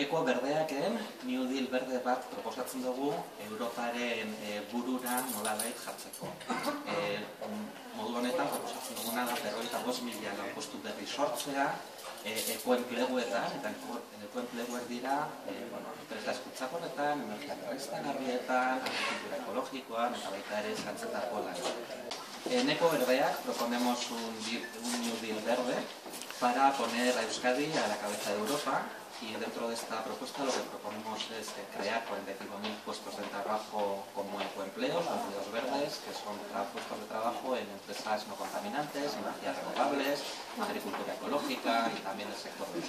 Eko berdeaken New Deal berde bat proposatzen dugu Europaren e, burura nolabait jartzeko. E, modu honetan proposatzen duguna da berroita bost mila lanpostu berri sortzea, e, ekoenpleguetan, eta ekoenpleguak dira, e, bueno, enpresa eskutzakonetan, energia garrietan, agricultura ekologikoan, eta baita ere zantzetako lan. En Eco Verdeac proponemos un, un New Deal verde para poner a Euskadi a la cabeza de Europa y dentro de esta propuesta lo que proponemos es crear 45.000 puestos de trabajo como ecoempleos, empleos verdes, que son puestos de trabajo en empresas no contaminantes, energías renovables, agricultura ecológica y también el sector de